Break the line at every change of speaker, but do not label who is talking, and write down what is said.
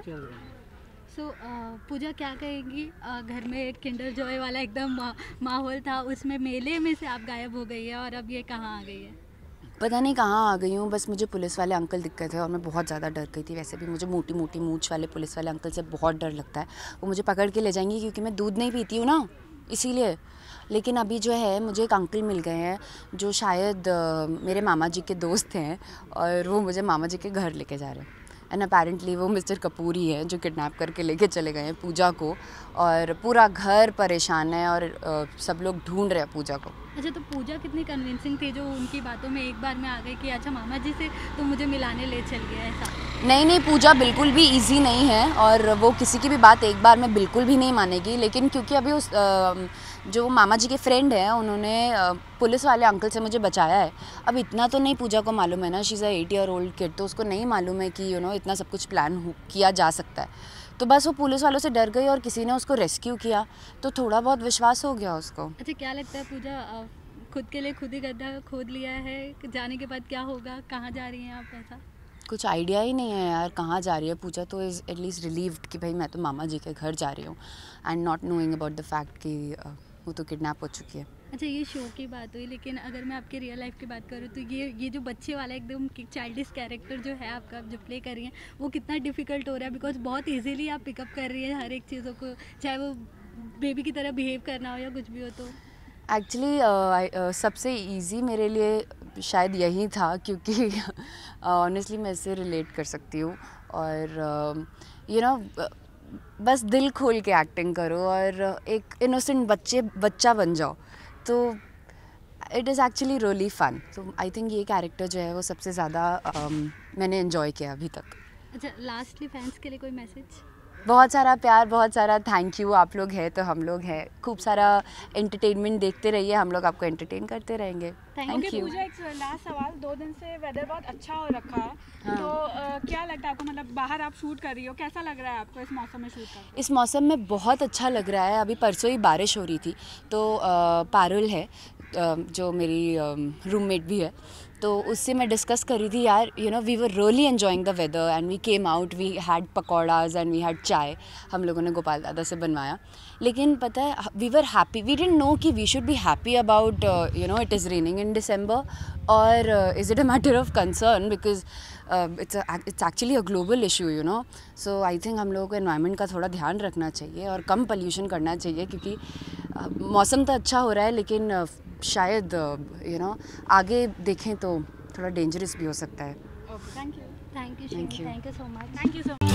सो so, uh, पूजा क्या कहेंगी? Uh, घर में एक किंडर जॉय वाला एकदम मा, माहौल था उसमें मेले में से आप गायब हो गई है और अब ये कहाँ आ गई है?
पता नहीं कहाँ आ गई हूँ बस मुझे पुलिस वाले अंकल दिख गए थे और मैं बहुत ज़्यादा डर गई थी। वैसे भी मुझे मोटी मोटी मूछ वाले पुलिस वाले अंकल से बहुत डर लगता है। वो मुझे पकड़ के ले जाएँगे क्योंकि मैं दूध नहीं पीती हूँ ना इसीलिए। लेकिन अभी जो है मुझे एक अंकल मिल गए हैं जो शायद मेरे मामा जी के दोस्त हैं और वो मुझे मामा जी के घर लेके जा रहे हैं। एंड अपेरेंटली वो मिस्टर कपूर ही है जो किडनैप करके लेके चले गए हैं पूजा को और पूरा घर परेशान है और सब लोग ढूंढ रहे हैं पूजा को।
अच्छा तो पूजा कितनी कन्विंसिंग थी जो उनकी बातों में एक बार में आ गई कि अच्छा मामा जी से तो मुझे मिलाने ले चल गया ऐसा?
नहीं नहीं, पूजा बिल्कुल भी इजी नहीं है और वो किसी की भी बात एक बार में बिल्कुल भी नहीं मानेगी। लेकिन क्योंकि अभी उस जो मामा जी के फ्रेंड हैं, उन्होंने पुलिस वाले अंकल से मुझे बचाया है। अब इतना तो नहीं पूजा को मालूम है ना she is eight year old kid तो उसको नहीं मालूम है कि यू नो इतना सब कुछ प्लान किया जा सकता है। तो बस वो पुलिस वालों से डर गई और किसी ने उसको रेस्क्यू किया। तो थोड़ा बहुत विश्वास हो गया उसको।
अच्छा क्या लगता है पूजा खुद के लिए खुद ही गड्ढा खोद लिया है? जाने के बाद क्या होगा? कहाँ जा रही हैं आप ऐसा?
कुछ आइडिया ही नहीं है यार कहाँ जा रही है? पूछा तो इज़ एटलीस्ट रिलीव्ड कि भाई मैं तो मामा जी के घर जा रही हूँ। And not knowing about the fact कि वो तो किडनैप हो चुकी है।
अच्छा ये शो की बात हुई लेकिन अगर मैं आपके रियल लाइफ की बात करूँ तो ये ये जो बच्चे वाला एकदम चाइल्डिश कैरेक्टर जो है आपका जो प्ले कर रही हैं वो कितना डिफ़िकल्ट हो रहा है? बिकॉज़ बहुत ईजिली आप पिकअप कर रही हैं हर एक चीज़ों को चाहे वो बेबी की तरह बिहेव करना हो या कुछ भी हो तो।
एक्चुअली uh, uh, सबसे ईजी मेरे लिए शायद यही था क्योंकि ऑनेस्टली uh, मैं इससे रिलेट कर सकती हूँ और यू नो बस दिल खोल के एक्टिंग करो और एक इनोसेंट बच्चे बच्चा बन जाओ। तो it is actually really fun तो आई थिंक ये कैरेक्टर जो है वो सबसे ज़्यादा um, मैंने इन्जॉय किया अभी तक।
अच्छा लास्टली फैंस के लिए कोई मैसेज
बहुत सारा प्यार बहुत सारा थैंक यू आप लोग हैं तो हम लोग हैं। खूब सारा एंटरटेनमेंट देखते रहिए हम लोग आपको एंटरटेन करते रहेंगे।
थैंक यू पूजा एक लास्ट सवाल दो दिन से वेदर बहुत अच्छा हो रखा है हाँ. तो आ, क्या लगता है आपको मतलब बाहर आप शूट कर रही हो कैसा लग रहा है आपको इस मौसम में शूट कर
इस मौसम में बहुत अच्छा लग रहा है अभी परसों ही बारिश हो रही थी तो पारुल है जो मेरी रूममेट भी है तो उससे मैं डिस्कस कर रही थी यार you know we were really enjoying the weather and we came out we had pakoras and we had chai हम लोगों ने गोपाल दादा से बनवाया। लेकिन पता है we were happy we didn't know कि we should be happy about you know it is raining in December और is it a matter of concern because it's it's actually a global issue you know so I think हम लोगों को environment का थोड़ा ध्यान रखना चाहिए और कम पोल्यूशन करना चाहिए क्योंकि uh, मौसम तो अच्छा हो रहा है लेकिन uh, शायद यू uh, नो आगे देखें तो थोड़ा डेंजरस भी हो सकता है।
Thank you
thank you
thank you so much
thank you so much